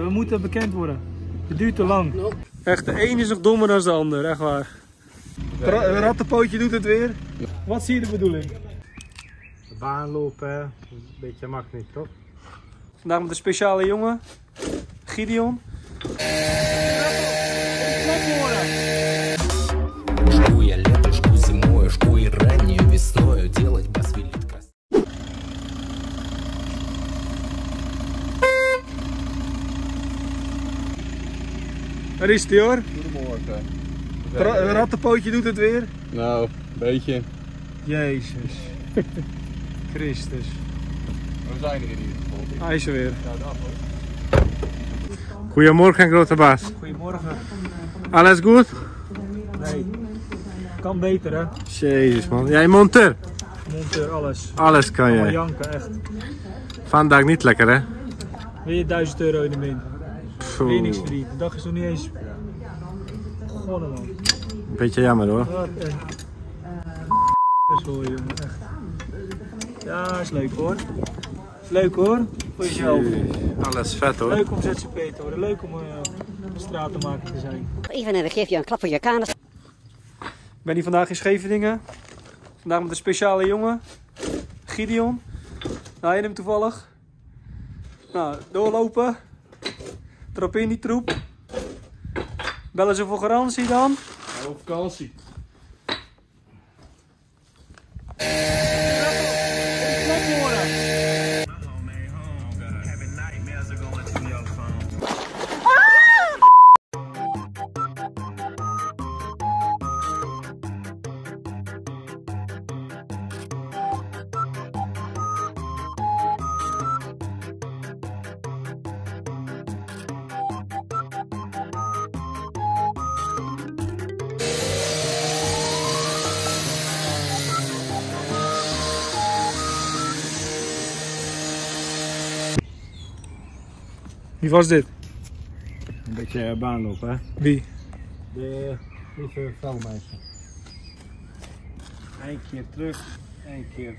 We moeten bekend worden. Het duurt te lang. Echt, de een is nog dommer dan de ander, echt waar. Ra- Rattenpootje doet het weer. Wat zie je de bedoeling? De baan lopen, een beetje makkelijk toch? Vandaag met een speciale jongen, Gideon. Daar is hij hoor. Goedemorgen. Ra- Rattenpootje doet het weer. Nou, een beetje. Jezus. Christus. We zijn er in ieder geval. Hij is er weer. Goedemorgen grote baas. Goedemorgen. Alles goed? Nee. Kan beter hè. Jezus man. Jij monteur? Monteur, alles. Alles kan jij. janken, echt. Vandaag niet lekker hè? Wil je 1000 euro in de min? De dag is nog niet eens begonnen man. Een beetje jammer hoor. Wat een... Dat is hoor jongen, echt. Ja, is leuk hoor. Is leuk hoor. Voor jezelf. Alles vet hoor. Leuk om ZZP te worden. Leuk om uh, stratenmaker te zijn. Even en dan geef je een klap voor je kanus. Ik ben hier vandaag in Scheveningen. Vandaag met een speciale jongen, Gideon. Nou, je hem toevallig. Nou, doorlopen. Trap in die troep. Bellen ze voor garantie dan? Op vakantie. Wie was dit? Een beetje baanlopen hè? Wie? De lieve vrouwmeisje. Eén keer terug, één keer.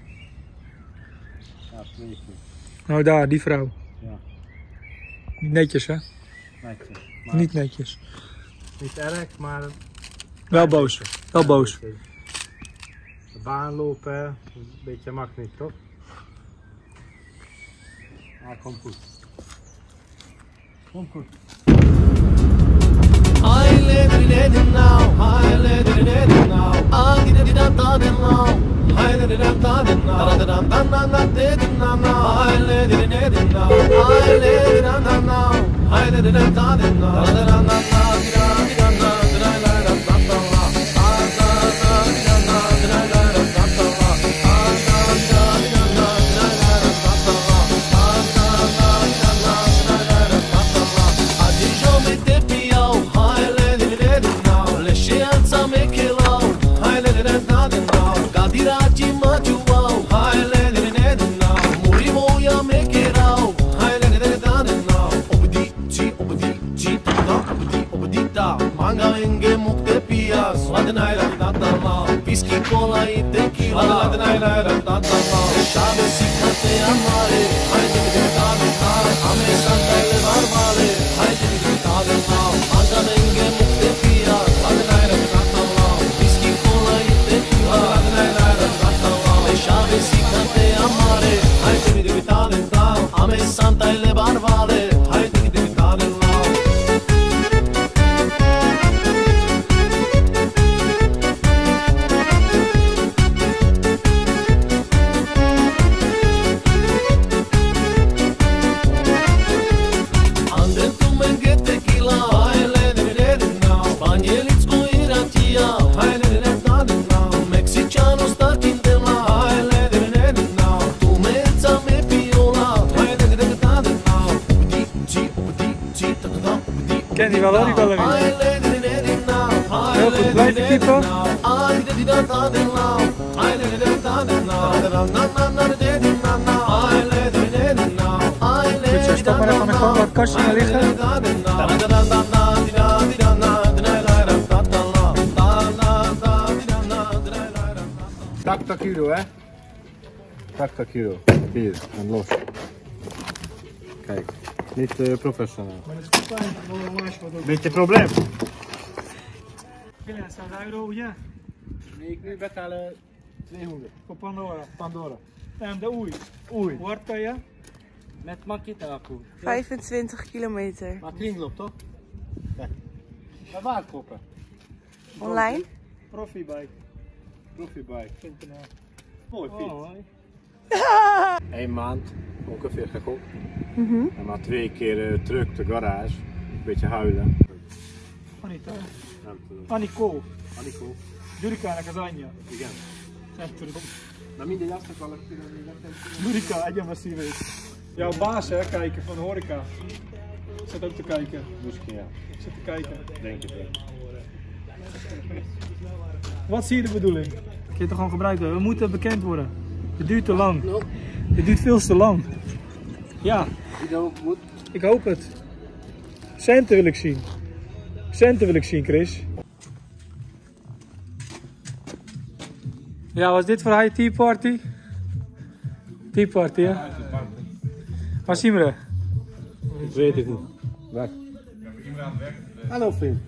Ja, twee keer. Nou daar, die vrouw. Ja. Niet netjes hè? Netjes. Maar Niet netjes. niet erg, maar Wel boos. Wel boos. De baan lopen, een beetje makkelijk toch? Ja, komt goed. Komt goed. Mangaenge e Haile de de de now. Haile Goed zo, stap maar even gewoon dat kastje liggen. Tak tak kilo hè? Tak tak kilo. Hier, en los. Kijk. Niet eh, professioneel. Maar is fijn. Een ook. Beetje probleem. Staat de euro? Ja. Nee, ik nu betalen 200. Voor Pandora. Pandora. En de oei. Oei. Kan je? Met Makita accu. 25 kilometer. Maar kringloop toch? Kijk. Maar waar kopen? Online? Profibike. Proefbike. .nl. Mooi fiets. Eén maand ongeveer gekocht. Mhm. En maar twee keer eh, terug de garage. Een beetje huilen. Anita. Ja, Aniko. Aniko. Jurika en Kazanja. Igen. Centrum. Na minden jasnak valaki Jurika, en massief is. Jouw baas hè, kijken van horeca. Zit ook te kijken. Misschien ja. Zit te kijken. Denk ik wel. Wat zie je de bedoeling? Kun je het gewoon gebruiken? We moeten bekend worden. Het duurt te lang. Het duurt veel te lang. Ja, moet ik hoop het. Centen wil ik zien. Centen wil ik zien, Chris. Ja, was dit voor haar tea party? Tea party, hè? Waar zien we er? Ik weet het niet. Weg. Hallo vriend.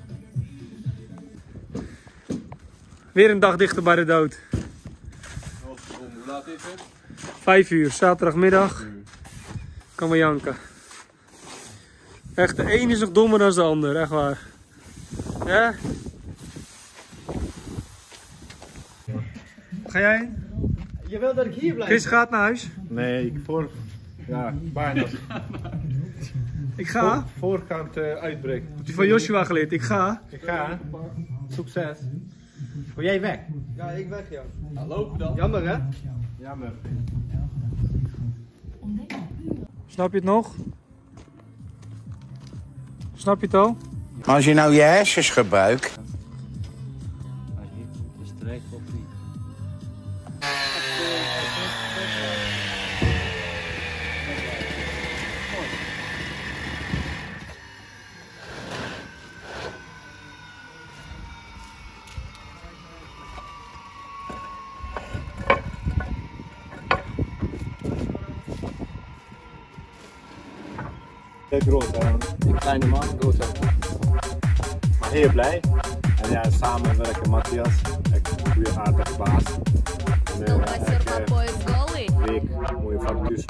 Weer een dag dichter bij de dood. Hoe laat is het? Vijf uur, zaterdagmiddag. Kan we janken. Echt, de een is nog dommer dan de ander, echt waar. Ja? Ga jij heen? Je wil dat ik hier blijf? Chris gaat naar huis. Nee, ik voor... Ja, bijna. Ik ga. Voorkant uh, uitbreken. Heb je van Joshua geleerd? Ik ga. Ik ga. Succes. Wil jij weg? Ja, ik weg ja. Nou, lopen dan. Jammer hè? Jammer. Snap je het nog? Snap je het al? Als je nou je hersens gebruikt. De strijk of niet? Ik groter. En die kleine man grote. Maar heel blij. En ja, samenwerken Matthias. Echt een goede aardige baas. Eh, eh, Ik, mooie factuur